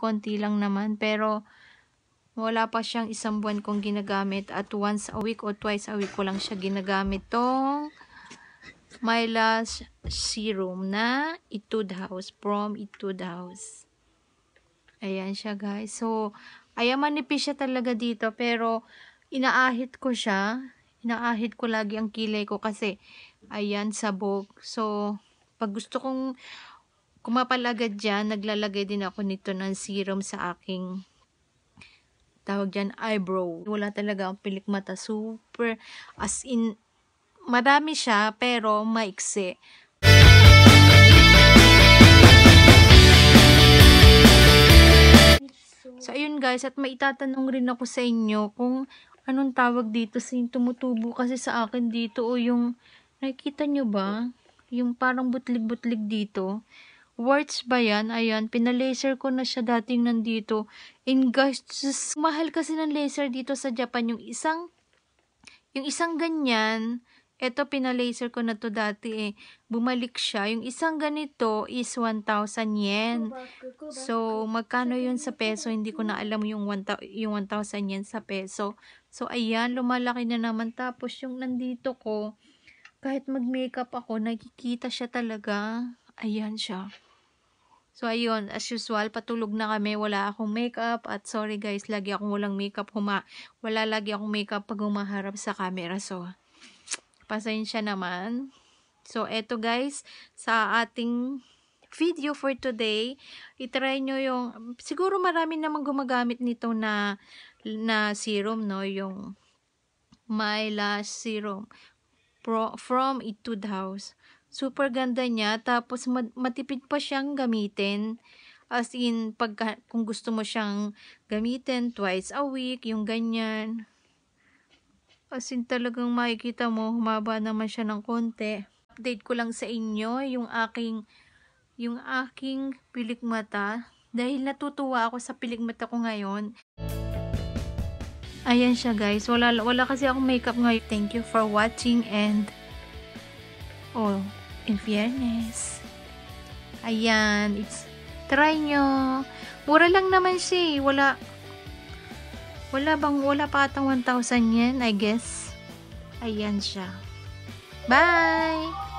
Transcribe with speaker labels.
Speaker 1: konti lang naman. Pero, wala pa siyang isang buwan kong ginagamit. At once a week or twice a week ko lang siya ginagamit tong My Last Serum na Etude House. From Etude House. Ayan siya guys. So, ayan manipis siya talaga dito. Pero, inaahit ko siya. Inaahit ko lagi ang kilay ko kasi, ayan, sabog. So, pag gusto kong kumapalagad dyan, naglalagay din ako nito ng serum sa aking tawag dyan, eyebrow. Wala talaga ang pilik mata. Super, as in, marami siya, pero maiksi. So, ayun guys, at maitatanong rin ako sa inyo kung anong tawag dito sa yung tumutubo kasi sa akin dito o yung, nakikita nyo ba? Yung parang butlig-butlig dito. Words ba yan? Ayan, pinalaser ko na siya dating nandito. And guys, mahal kasi ng laser dito sa Japan. Yung isang, yung isang ganyan, eto pinalaser ko na to dati eh. Bumalik siya. Yung isang ganito is 1,000 yen. So, magkano yun sa peso? Hindi ko na alam yung 1,000 yung 1,000 yen sa peso. So, ayan, lumalaki na naman. Tapos, yung nandito ko, kahit mag-makeup ako, nakikita siya talaga. Ayan siya. So, ayun, as usual, patulog na kami. Wala akong makeup. At sorry guys, lagi akong walang makeup. Huma wala lagi akong makeup pag humaharap sa camera. So, pasensya naman. So, eto guys, sa ating video for today, itry nyo yung, siguro marami namang gumagamit nito na, na serum, no? Yung My Lash Serum Pro, from Etude House. Super ganda niya. Tapos, matipid pa siyang gamitin. As in, pag, kung gusto mo siyang gamitin twice a week, yung ganyan. As in talagang makikita mo, humaba naman siya ng konti. Update ko lang sa inyo yung aking yung aking pilik mata. Dahil natutuwa ako sa pilik mata ko ngayon. Ayan siya guys. Wala, wala kasi akong makeup ngayon. Thank you for watching and oh, in fairness. Ayan. It's, try nyo. Mura lang naman siya eh. Wala, wala bang, wala pa atang 1,000 yen, I guess. Ayan siya. Bye!